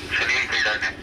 Sri Pillars.